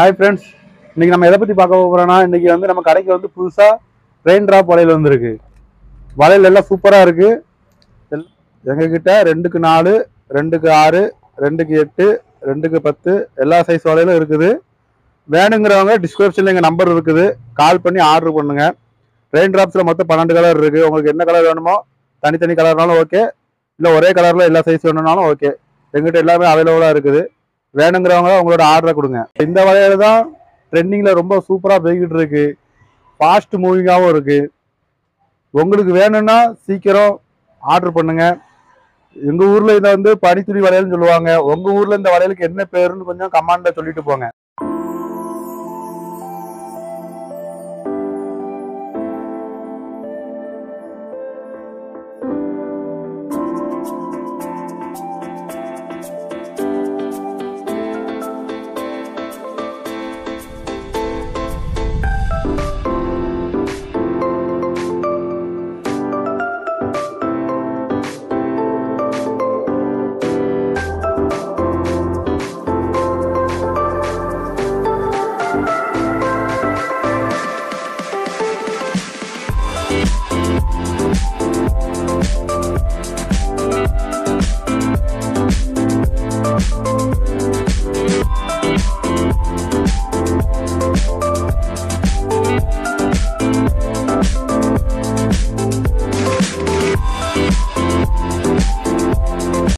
Hi friends இன்றைக்கி நம்ம எதை பற்றி பார்க்க போகிறோம்னா இன்றைக்கி வந்து நம்ம கடைக்கு வந்து புதுசாக ரெயின் ட்ராப் வளையல் வந்திருக்கு. வளையல் எல்லாம் சூப்பராக இருக்குது எங்ககிட்ட ரெண்டுக்கு நாலு ரெண்டுக்கு ஆறு ரெண்டுக்கு எட்டு ரெண்டுக்கு பத்து எல்லா சைஸ் வளையலும் இருக்குது. வேணுங்கிறவங்க டிஸ்கிரிப்ஷனில் எங்கள் நம்பர் இருக்குது. கால் பண்ணி ஆர்டர் பண்ணுங்கள் ரெயின் ட்ராப்ஸில் மொத்தம் பன்னெண்டு கலர் இருக்குது உங்களுக்கு என்ன கலர் வேணுமோ தனித்தனி கலர்னாலும் ஓகே இல்லை ஒரே கலரில் எல்லா சைஸ் வேணும்னாலும் ஓகே எங்கிட்ட எல்லாமே அவைலபிளாக இருக்குது. வேணுங்கிறவங்க உங்களோட ஆர்டரை கொடுங்க. இந்த வளையல் தான் ட்ரெண்டிங்கில் ரொம்ப சூப்பராக போய்கிட்டு இருக்கு. ஃபாஸ்ட் மூவிங்காகவும் இருக்குது உங்களுக்கு வேணும்னா சீக்கிரம் ஆர்டர் பண்ணுங்க. எங்கள் ஊரில் இதை வந்து பனித்துணி வளையல்னு சொல்லுவாங்க. உங்கள் ஊரில் இந்த வளையலுக்கு என்ன பேருன்னு கொஞ்சம் கமாண்ட்ல சொல்லிட்டு போங்க.